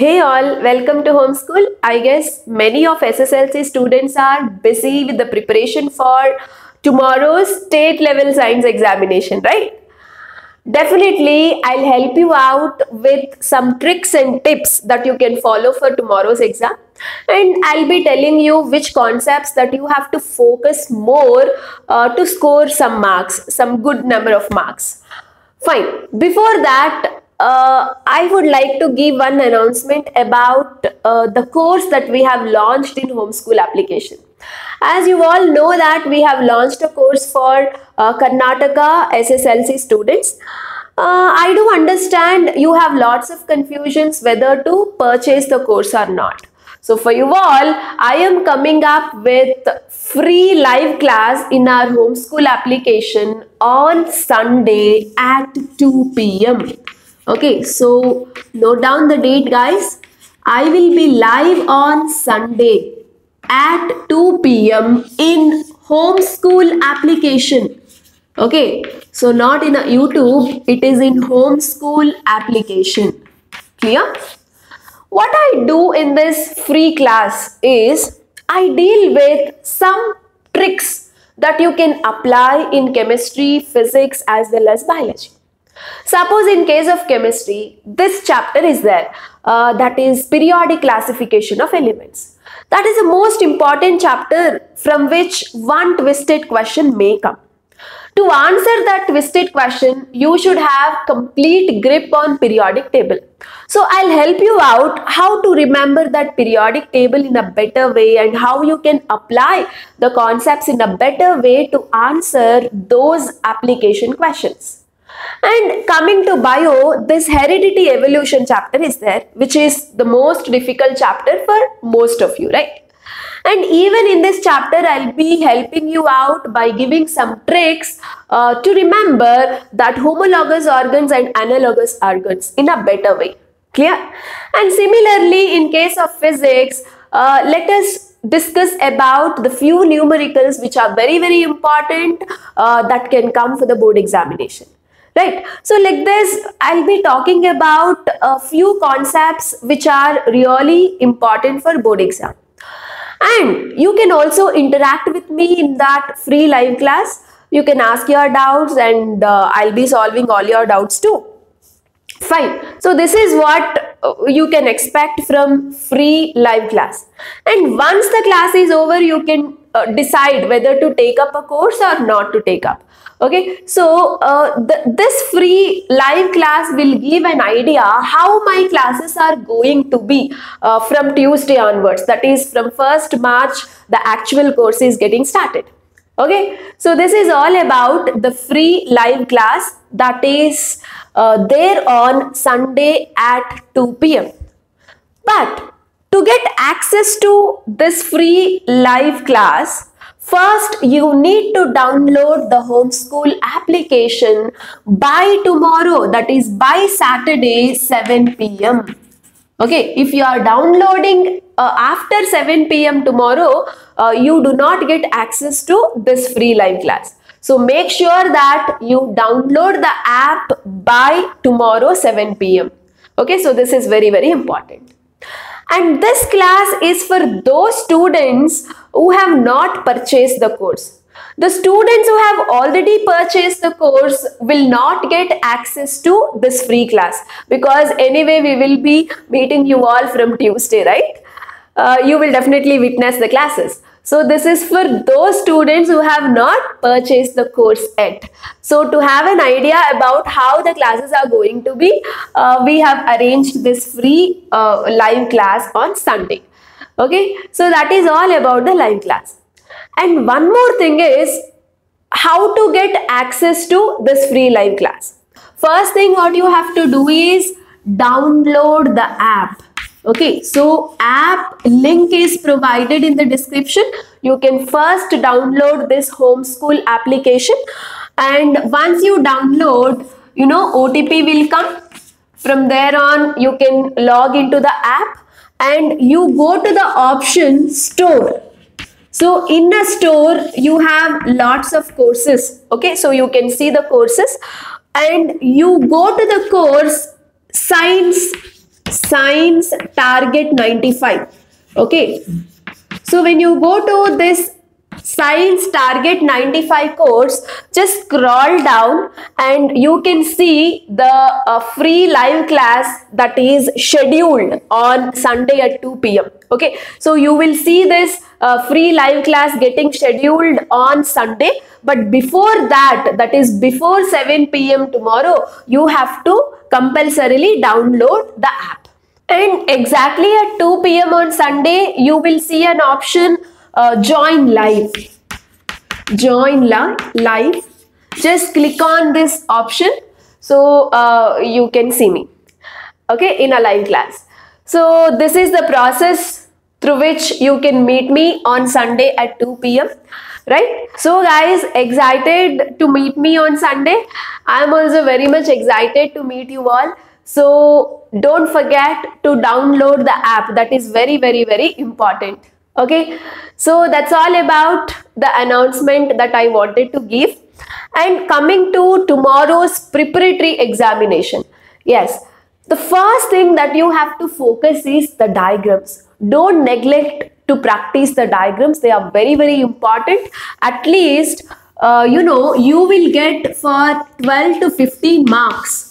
Hey all, welcome to homeschool. I guess many of SSLC students are busy with the preparation for tomorrow's state level science examination, right? Definitely, I'll help you out with some tricks and tips that you can follow for tomorrow's exam. And I'll be telling you which concepts that you have to focus more uh, to score some marks, some good number of marks. Fine. Before that, uh, I would like to give one announcement about uh, the course that we have launched in homeschool application. As you all know that we have launched a course for uh, Karnataka SSLC students. Uh, I do understand you have lots of confusions whether to purchase the course or not. So for you all, I am coming up with free live class in our homeschool application on Sunday at 2 p.m. Okay, so note down the date guys. I will be live on Sunday at 2 p.m. in homeschool application. Okay, so not in a YouTube, it is in homeschool application. Clear? What I do in this free class is I deal with some tricks that you can apply in chemistry, physics as well as biology. Suppose in case of chemistry, this chapter is there uh, that is periodic classification of elements. That is the most important chapter from which one twisted question may come. To answer that twisted question, you should have complete grip on periodic table. So I'll help you out how to remember that periodic table in a better way and how you can apply the concepts in a better way to answer those application questions. And coming to bio, this heredity evolution chapter is there, which is the most difficult chapter for most of you, right? And even in this chapter, I'll be helping you out by giving some tricks uh, to remember that homologous organs and analogous organs in a better way. Clear? And similarly, in case of physics, uh, let us discuss about the few numericals which are very, very important uh, that can come for the board examination right. So like this i'll be talking about a few concepts which are really important for board exam. And you can also interact with me in that free live class. You can ask your doubts and uh, i'll be solving all your doubts too. Fine. So this is what uh, you can expect from free live class. And once the class is over you can uh, decide whether to take up a course or not to take up. Okay? So uh, th this free live class will give an idea how my classes are going to be uh, from tuesday onwards. That is from 1st march the actual course is getting started. Okay? So this is all about the free live class. That is uh, there on sunday at 2 pm but to get access to this free live class First, you need to download the homeschool application by tomorrow, that is by Saturday 7 pm. Okay, if you are downloading uh, after 7 pm tomorrow, uh, you do not get access to this free live class. So make sure that you download the app by tomorrow 7 pm. Okay, so this is very, very important. And this class is for those students who have not purchased the course. The students who have already purchased the course will not get access to this free class because anyway we will be meeting you all from Tuesday, right? Uh, you will definitely witness the classes. So this is for those students who have not purchased the course yet. So to have an idea about how the classes are going to be, uh, we have arranged this free uh, live class on Sunday. Okay, so that is all about the live class. And one more thing is how to get access to this free live class. First thing what you have to do is download the app. Okay, so app link is provided in the description. You can first download this homeschool application and once you download, you know, OTP will come. From there on, you can log into the app and you go to the option store so in the store you have lots of courses okay so you can see the courses and you go to the course science science target 95 okay? So when you go to this science target 95 course just scroll down and you can see the uh, free live class that is scheduled on sunday at 2 p.m okay? So you will see this uh, free live class getting scheduled on sunday. But before that that is before 7 p.m tomorrow you have to compulsorily download the app and exactly at 2 p.m on sunday you will see an option uh, join live. Join live. Just click on this option. So uh, you can see me. Okay in a live class. So this is the process through which you can meet me on sunday at 2 p.m right? So guys excited to meet me on sunday? I am also very much excited to meet you all so don't forget to download the app. That is very very very important. Okay? So that's all about the announcement that i wanted to give. And coming to tomorrow's preparatory examination. Yes. The first thing that you have to focus is the diagrams. Don't neglect to practice the diagrams. They are very very important. At least uh, you know you will get for 12 to 15 marks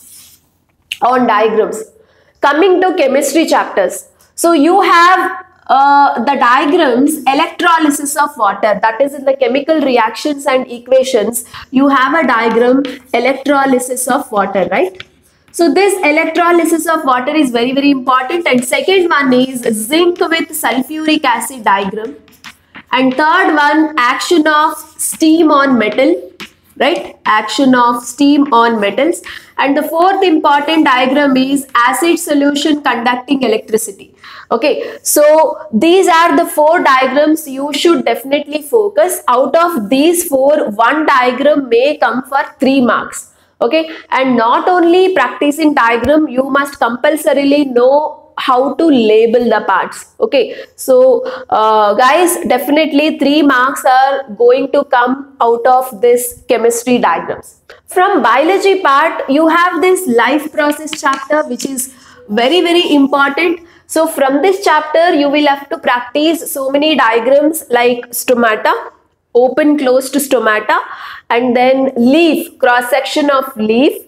on diagrams. Coming to chemistry chapters. So you have uh, the diagrams electrolysis of water. That is in the chemical reactions and equations. You have a diagram electrolysis of water right? So this electrolysis of water is very very important. And second one is zinc with sulfuric acid diagram. And third one action of steam on metal right? Action of steam on metals and the fourth important diagram is acid solution conducting electricity. Okay so these are the four diagrams you should definitely focus. Out of these four one diagram may come for three marks. Okay and not only practicing diagram you must compulsorily know how to label the parts. Okay so uh, guys definitely three marks are going to come out of this chemistry diagrams from biology part you have this life process chapter which is very very important so from this chapter, you will have to practice so many diagrams like stomata, open closed stomata, and then leaf, cross section of leaf,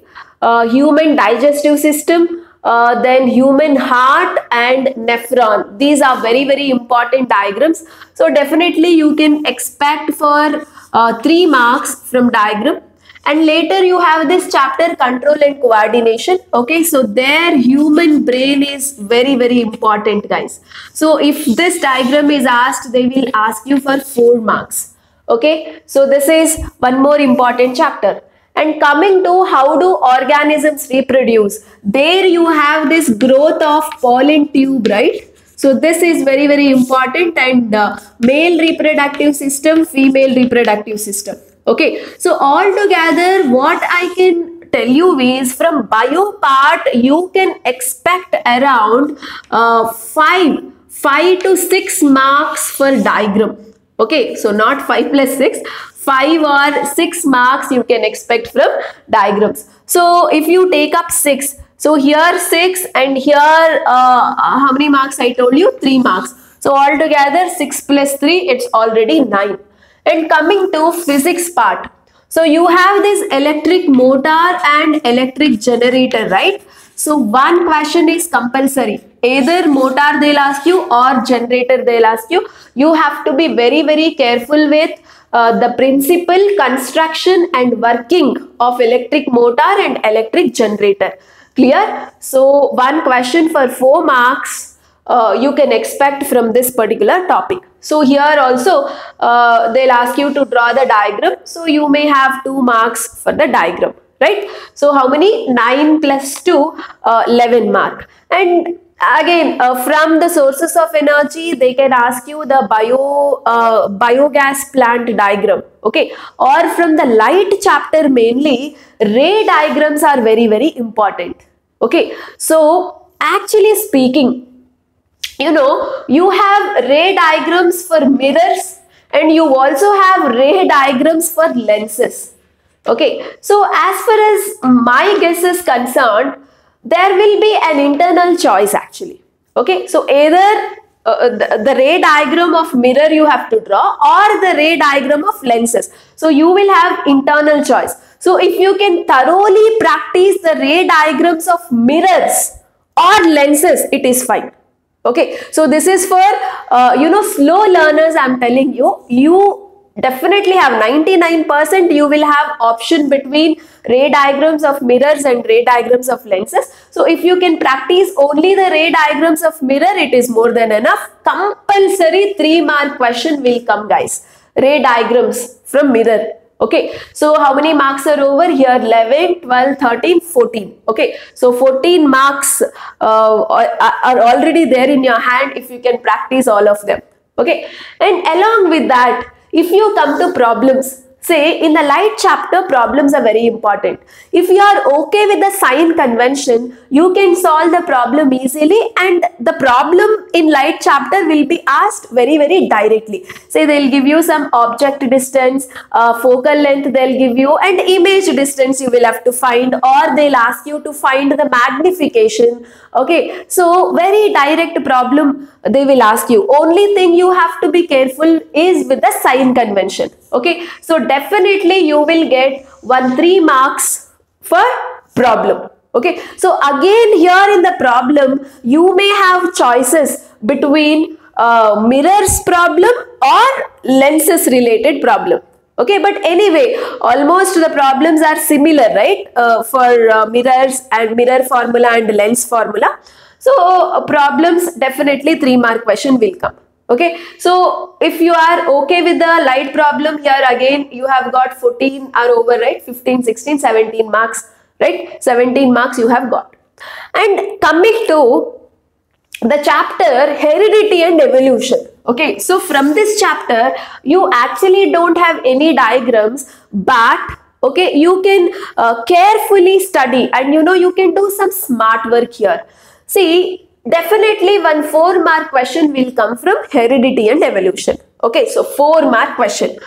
uh, human digestive system, uh, then human heart and nephron. These are very, very important diagrams. So definitely you can expect for uh, 3 marks from diagram and later you have this chapter control and coordination. Okay so their human brain is very very important guys. So if this diagram is asked they will ask you for four marks. Okay so this is one more important chapter. And coming to how do organisms reproduce there you have this growth of pollen tube right? So this is very very important. And uh, male reproductive system female reproductive system okay so altogether what i can tell you is from bio part you can expect around uh, 5 5 to 6 marks for diagram. Okay so not 5 plus 6 5 or 6 marks you can expect from diagrams. So if you take up 6 so here 6 and here uh, how many marks i told you? 3 marks. So altogether 6 plus 3 it's already 9 and coming to physics part. So you have this electric motor and electric generator, right? So one question is compulsory. Either motor they'll ask you or generator they'll ask you. You have to be very, very careful with uh, the principle, construction and working of electric motor and electric generator. Clear? So one question for 4 marks uh, you can expect from this particular topic. So here also uh, they'll ask you to draw the diagram. So you may have 2 marks for the diagram, right? So how many? 9 plus 2, uh, 11 mark. And again uh, from the sources of energy they can ask you the bio uh, biogas plant diagram okay or from the light chapter mainly ray diagrams are very very important okay so actually speaking you know you have ray diagrams for mirrors and you also have ray diagrams for lenses okay so as far as my guess is concerned there will be an internal choice actually. Okay, so either uh, the, the, ray diagram of mirror you have to draw or the ray diagram of lenses. So you will have internal choice. So if you can thoroughly practice the ray diagrams of mirrors or lenses, it is fine. Okay, so this is for, uh, you know, slow learners, I'm telling you, you definitely have 99% you will have option between ray diagrams of mirrors and ray diagrams of lenses. So if you can practice only the ray diagrams of mirror, it is more than enough. Compulsory 3 mark question will come guys. Ray diagrams from mirror. Okay, so how many marks are over here? 11, 12, 13, 14. Okay, so 14 marks uh, are already there in your hand if you can practice all of them. Okay, and along with that, if you come to problems, say in the light chapter, problems are very important. If you are okay with the sign convention, you can solve the problem easily and the problem in light chapter will be asked very, very directly. Say they'll give you some object distance, uh, focal length they'll give you and image distance you will have to find or they'll ask you to find the magnification. Okay, so very direct problem they will ask you. Only thing you have to be careful is with the sign convention. Okay, so definitely you will get 1 3 marks for problem. Okay, so again here in the problem you may have choices between uh, mirrors problem or lenses related problem okay but anyway almost the problems are similar right uh, for uh, mirrors and mirror formula and lens formula so problems definitely three mark question will come. Okay. So if you are okay with the light problem here again you have got 14 are over right 15, 16, 17 marks right 17 marks you have got. And coming to the chapter heredity and evolution okay so from this chapter you actually don't have any diagrams but okay you can uh, carefully study and you know you can do some smart work here See, definitely one 4 mark question will come from heredity and evolution. Okay, so 4 mark question.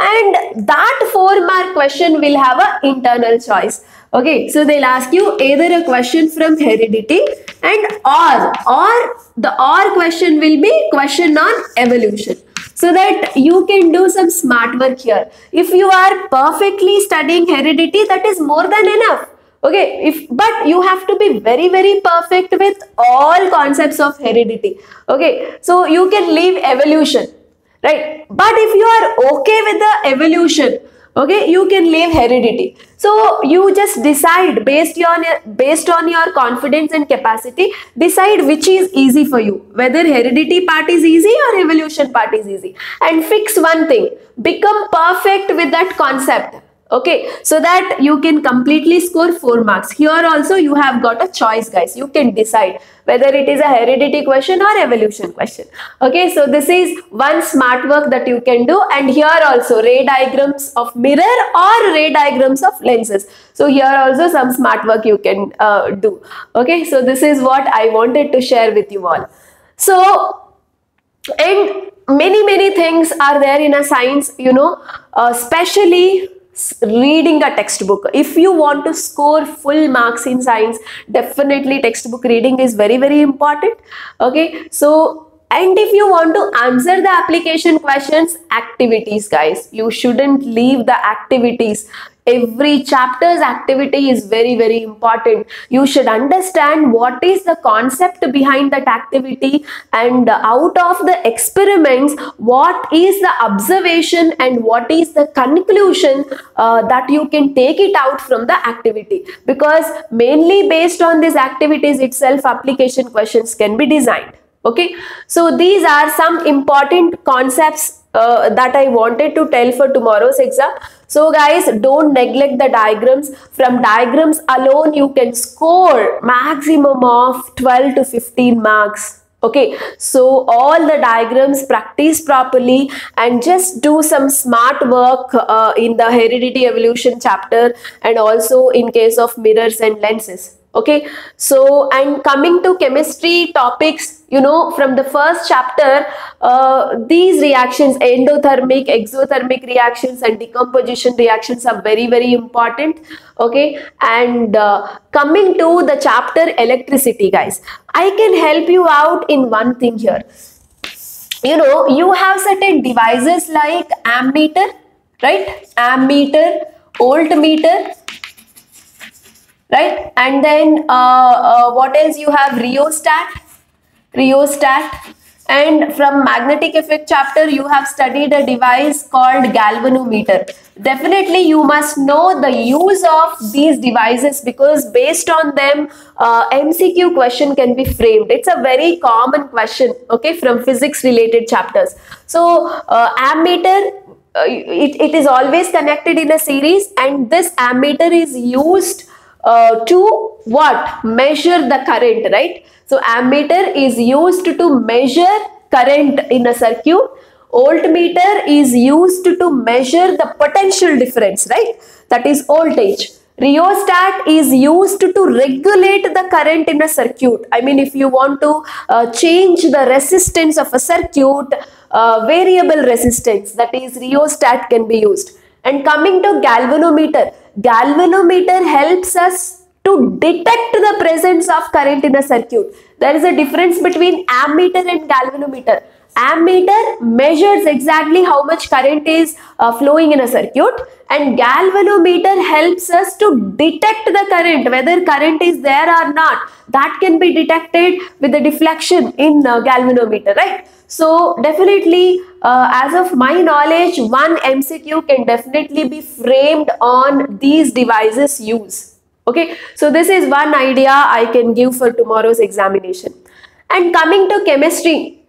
And that 4 mark question will have an internal choice. Okay, so they'll ask you either a question from heredity and or, or the or question will be question on evolution so that you can do some smart work here. If you are perfectly studying heredity, that is more than enough okay if but you have to be very very perfect with all concepts of heredity. Okay so you can leave evolution right? But if you are okay with the evolution okay you can leave heredity. So you just decide based on based on your confidence and capacity decide which is easy for you. Whether heredity part is easy or evolution part is easy. And fix one thing become perfect with that concept okay so that you can completely score 4 marks. Here also you have got a choice guys. You can decide whether it is a heredity question or evolution question. Okay so this is one smart work that you can do. And here also ray diagrams of mirror or ray diagrams of lenses. So here also some smart work you can uh, do. Okay so this is what i wanted to share with you all. So and many many things are there in a science you know uh, especially reading a textbook. If you want to score full marks in science definitely textbook reading is very very important. Okay? So and if you want to answer the application questions activities guys. You shouldn't leave the activities every chapter's activity is very very important. You should understand what is the concept behind that activity and out of the experiments what is the observation and what is the conclusion uh, that you can take it out from the activity. Because mainly based on these activities itself application questions can be designed. Okay? So these are some important concepts uh, that I wanted to tell for tomorrow's exam. So guys, don't neglect the diagrams. From diagrams alone, you can score maximum of 12 to 15 marks. Okay, so all the diagrams practice properly and just do some smart work uh, in the heredity evolution chapter and also in case of mirrors and lenses okay so and coming to chemistry topics you know from the first chapter. Uh, these reactions endothermic exothermic reactions and decomposition reactions are very very important. Okay and uh, coming to the chapter electricity guys i can help you out in one thing here. You know you have certain devices like ammeter right? Ammeter voltmeter right? And then uh, uh, what else you have? Rheostat. Rheostat. And from magnetic effect chapter you have studied a device called galvanometer. Definitely you must know the use of these devices because based on them uh, mcq question can be framed. It's a very common question okay from physics related chapters. So uh, ammeter uh, it, it is always connected in a series and this ammeter is used uh, to what? Measure the current right? So ammeter is used to measure current in a circuit. Voltmeter is used to measure the potential difference right? That is voltage. Rheostat is used to regulate the current in a circuit. I mean if you want to uh, change the resistance of a circuit uh, variable resistance that is rheostat can be used. And coming to galvanometer galvanometer helps us to detect the presence of current in a circuit. There is a difference between ammeter and galvanometer. Ammeter measures exactly how much current is uh, flowing in a circuit and galvanometer helps us to detect the current whether current is there or not. That can be detected with the deflection in uh, galvanometer right? So definitely uh, as of my knowledge one MCQ can definitely be framed on these devices use. Okay? So this is one idea I can give for tomorrow's examination. And coming to chemistry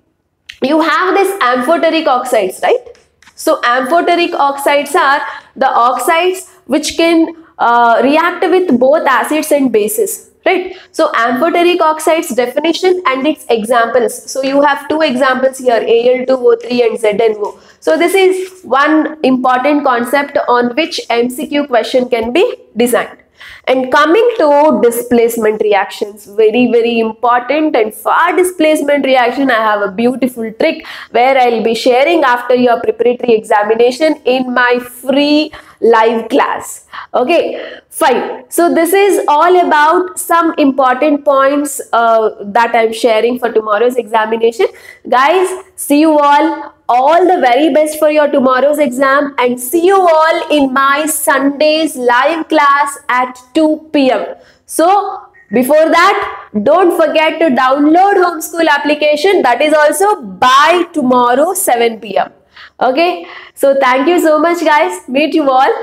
you have this amphoteric oxides right? So amphoteric oxides are the oxides which can uh, react with both acids and bases right? So amphoteric oxides definition and its examples. So you have two examples here al2o3 and zno so this is one important concept on which mcq question can be designed and coming to displacement reactions, very, very important and for displacement reaction, I have a beautiful trick where I'll be sharing after your preparatory examination in my free live class. Okay, fine. So this is all about some important points uh, that I'm sharing for tomorrow's examination. Guys, see you all all the very best for your tomorrow's exam and see you all in my Sunday's live class at 2 p.m. So before that, don't forget to download homeschool application that is also by tomorrow 7 p.m. Okay, so thank you so much guys. Meet you all.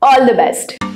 All the best.